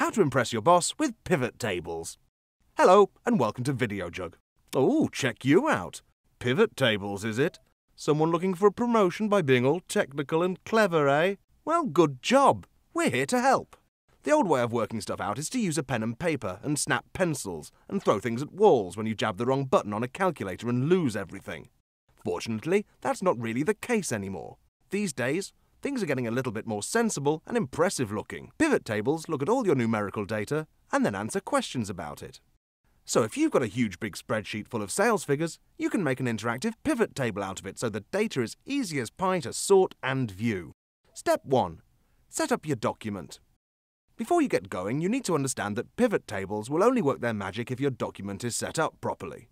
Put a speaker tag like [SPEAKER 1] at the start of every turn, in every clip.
[SPEAKER 1] How to impress your boss with pivot tables. Hello, and welcome to VideoJug. Oh, check you out. Pivot tables, is it? Someone looking for a promotion by being all technical and clever, eh? Well, good job. We're here to help. The old way of working stuff out is to use a pen and paper and snap pencils and throw things at walls when you jab the wrong button on a calculator and lose everything. Fortunately, that's not really the case anymore. These days, things are getting a little bit more sensible and impressive looking. Pivot tables look at all your numerical data and then answer questions about it. So if you've got a huge big spreadsheet full of sales figures, you can make an interactive pivot table out of it so the data is easy as pie to sort and view. Step 1. Set up your document. Before you get going, you need to understand that pivot tables will only work their magic if your document is set up properly.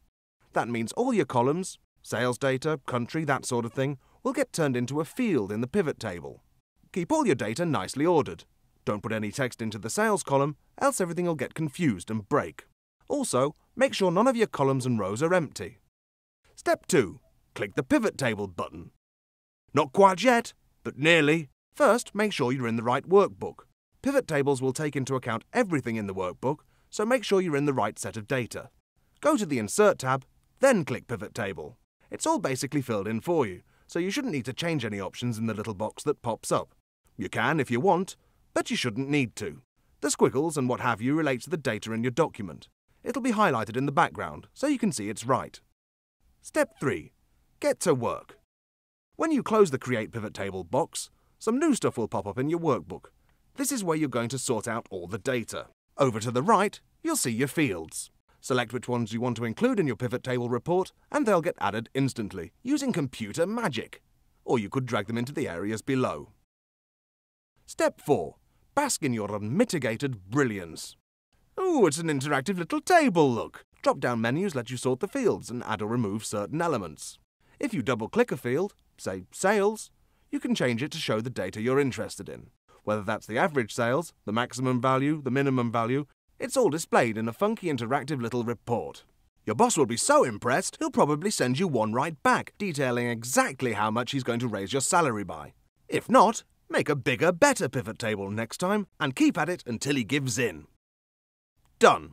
[SPEAKER 1] That means all your columns, sales data, country, that sort of thing, will get turned into a field in the pivot table. Keep all your data nicely ordered. Don't put any text into the sales column, else everything will get confused and break. Also, make sure none of your columns and rows are empty. Step 2. Click the pivot table button. Not quite yet, but nearly. First, make sure you're in the right workbook. Pivot tables will take into account everything in the workbook, so make sure you're in the right set of data. Go to the Insert tab, then click Pivot Table. It's all basically filled in for you, so you shouldn't need to change any options in the little box that pops up. You can if you want, but you shouldn't need to. The squiggles and what have you relate to the data in your document. It'll be highlighted in the background, so you can see it's right. Step 3. Get to work. When you close the Create Pivot Table box, some new stuff will pop up in your workbook. This is where you're going to sort out all the data. Over to the right, you'll see your fields. Select which ones you want to include in your pivot table report, and they'll get added instantly, using computer magic. Or you could drag them into the areas below. Step 4. Bask in your unmitigated brilliance. Oh, it's an interactive little table, look. Drop-down menus let you sort the fields and add or remove certain elements. If you double-click a field, say sales, you can change it to show the data you're interested in. Whether that's the average sales, the maximum value, the minimum value, it's all displayed in a funky interactive little report. Your boss will be so impressed, he'll probably send you one right back, detailing exactly how much he's going to raise your salary by. If not, make a bigger, better pivot table next time and keep at it until he gives in. Done.